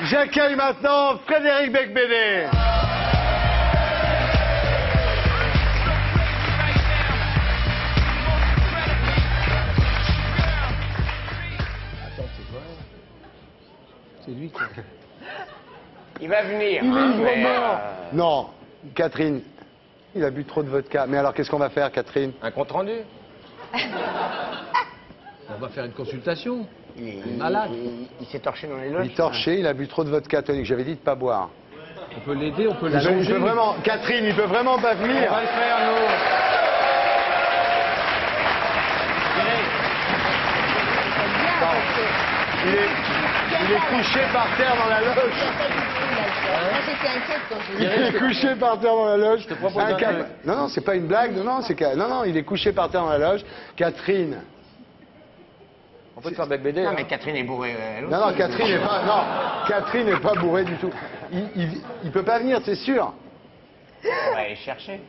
J'accueille maintenant Frédéric Becbédé. C'est lui quoi. Il va venir. Il est hein, mort. euh, Non, Catherine, il a bu trop de vodka. Mais alors, qu'est-ce qu'on va faire, Catherine? Un compte rendu? On va faire une consultation. Il, est- malade. Il, il s'est torché dans les Il loges. est torché, il a bu trop de vodka tonique. J'avais dit de pas boire. On peut l'aider, on peut Il il l'allonger. peut vraiment, Catherine, il peut vraiment pas On venir. va le faire, nous. Il est, il est couché par terre dans la loge. Il est couché par terre dans la loge. Non, non, c'est pas une blague. Non, non, c'est non, non, il est couché par terre dans la loge. Catherine. On peut te faire bec BD. Non, mais Catherine est bourrée. euh, Non, non. Catherine n'est pas, non, Catherine n'est pas bourrée du tout. Il, il, il peut pas venir, c'est sûr. On va aller chercher.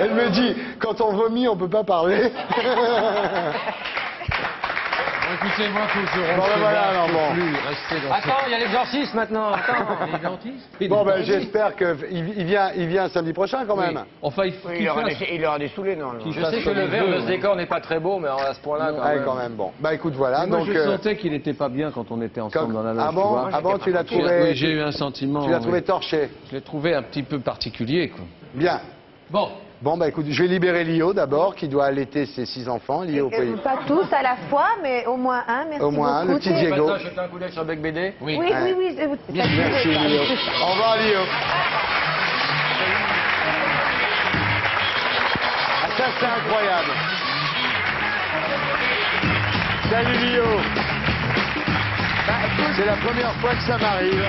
Elle me dit, quand on vomit, on peut pas parler. Écoutez, moi, faut que je Bon, ben voilà, alors, bon. plus rester dans Attends, il y a l'exorcisme maintenant. Attends. Bon, ben, j'espère qu'il il vient, il vient samedi prochain quand même. Oui. Enfin, il il, aura des, il aura des saoulés, non, non. Je sais que le verre de ce décor n'est pas très beau, mais à ce point-là, quand Ouais, même. quand même, bon. Bah écoute, voilà. Moi, donc, je euh, sentais qu'il n'était pas bien quand on était ensemble dans la loge. ah tu bon, vois. ah bon, tu l'as trouvé, Oui, j'ai eu un sentiment. tu l'as trouvé torché. Je l'ai trouvé un petit peu particulier, quoi. Bien. Bon. Bon, bah écoute, je vais libérer Lio d'abord, qui doit allaiter ses six enfants. Lio, oui. Pas tous à la fois, mais au moins un. Merci Au moins un, beaucoup. le petit Diego. Maintenant, un coup d'œil sur Bec BD. Oui. Oui, oui, oui. euh, Merci Lio. Au revoir Lio. Ah, ça c'est incroyable. Salut Lio. Bah, C'est la première fois que ça m'arrive.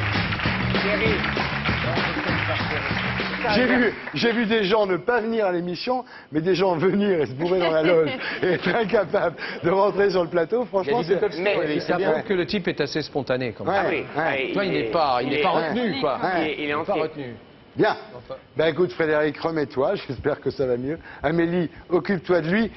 J'ai vu, j'ai vu des gens ne pas venir à l'émission, mais des gens venir et se bourrer dans la loge et être incapables de rentrer sur le plateau. Franchement, Il c'est Mais- Ça prouve que le type est assez spontané, quand même. Ouais, Ah oui. ouais. Ah, Toi, il n'est pas, il n'est pas retenu, quoi. Ouais. Il est, il est Il n'est pas retenu. Bien. Ben écoute Frédéric, remets-toi, j'espère que ça va mieux. Amélie, occupe-toi de lui.